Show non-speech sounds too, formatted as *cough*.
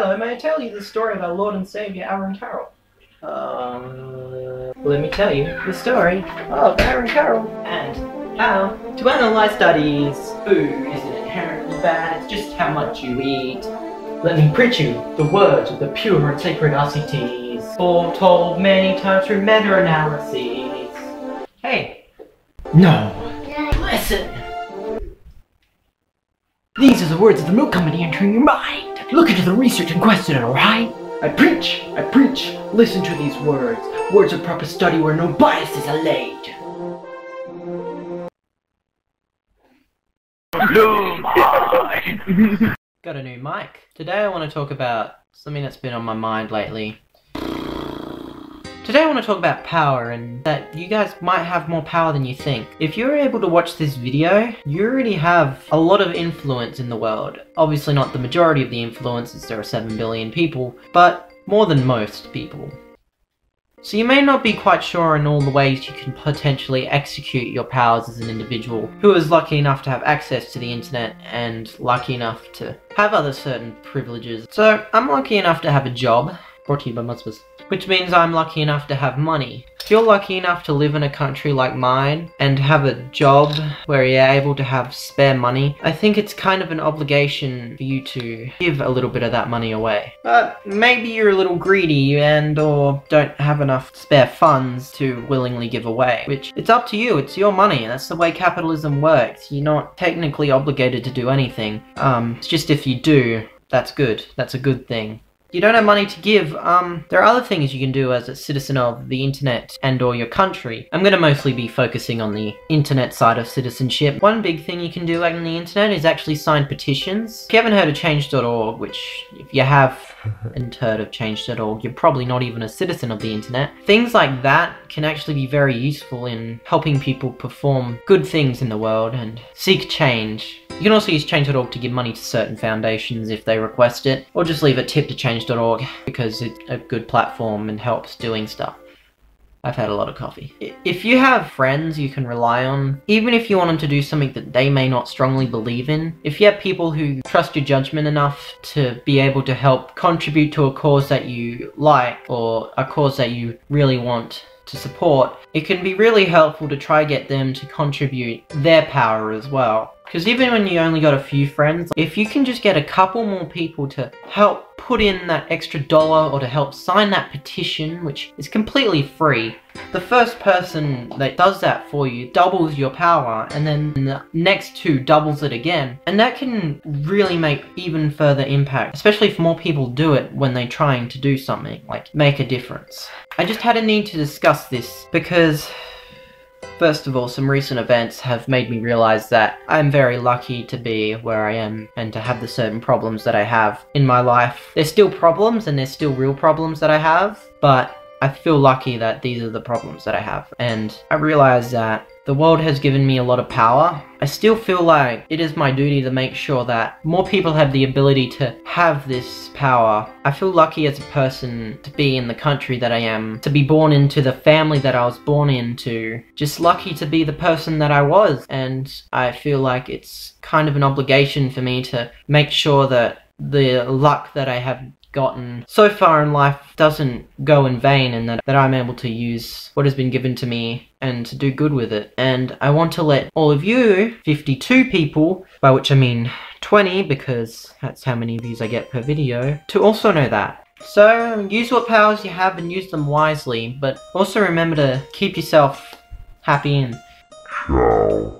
Hello, may I tell you the story of our Lord and Savior Aaron Carroll? Uh, let me tell you the story of Aaron Carroll and how to analyze studies. Food isn't inherently bad, it's just how much you eat. Let me preach you the words of the pure and sacred RCTs, foretold many times through meta-analyses. Hey, no, listen. These are the words of the milk company entering your mind. Look into the research and question it, alright? I preach, I preach, listen to these words. Words of proper study where no bias is allayed. Got a new mic. Today I want to talk about something that's been on my mind lately. Today I want to talk about power and that you guys might have more power than you think. If you're able to watch this video, you already have a lot of influence in the world. Obviously not the majority of the influence there are 7 billion people, but more than most people. So you may not be quite sure in all the ways you can potentially execute your powers as an individual who is lucky enough to have access to the internet and lucky enough to have other certain privileges. So I'm lucky enough to have a job, brought to you by Mudspas which means I'm lucky enough to have money. If you're lucky enough to live in a country like mine and have a job where you're able to have spare money, I think it's kind of an obligation for you to give a little bit of that money away. But maybe you're a little greedy and or don't have enough spare funds to willingly give away, which it's up to you, it's your money, that's the way capitalism works. You're not technically obligated to do anything. Um, it's just if you do, that's good. That's a good thing you don't have money to give, um, there are other things you can do as a citizen of the internet and or your country. I'm going to mostly be focusing on the internet side of citizenship. One big thing you can do on the internet is actually sign petitions. If you haven't heard of change.org, which if you have *laughs* and heard of change.org, you're probably not even a citizen of the internet. Things like that can actually be very useful in helping people perform good things in the world and seek change. You can also use change.org to give money to certain foundations if they request it, or just leave a tip to change.org because it's a good platform and helps doing stuff. I've had a lot of coffee. If you have friends you can rely on, even if you want them to do something that they may not strongly believe in, if you have people who trust your judgment enough to be able to help contribute to a cause that you like or a cause that you really want to support, it can be really helpful to try get them to contribute their power as well. Because even when you only got a few friends, if you can just get a couple more people to help put in that extra dollar or to help sign that petition, which is completely free, the first person that does that for you doubles your power and then the next two doubles it again. And that can really make even further impact, especially if more people do it when they're trying to do something, like make a difference. I just had a need to discuss this because First of all, some recent events have made me realize that I'm very lucky to be where I am and to have the certain problems that I have in my life. There's still problems and there's still real problems that I have, but I feel lucky that these are the problems that I have. And I realize that the world has given me a lot of power. I still feel like it is my duty to make sure that more people have the ability to have this power. I feel lucky as a person to be in the country that I am, to be born into the family that I was born into. Just lucky to be the person that I was. And I feel like it's kind of an obligation for me to make sure that the luck that I have gotten so far in life doesn't go in vain and that, that I'm able to use what has been given to me and to do good with it. And I want to let all of you, 52 people, by which I mean 20 because that's how many views I get per video, to also know that. So use what powers you have and use them wisely, but also remember to keep yourself happy and... Ciao.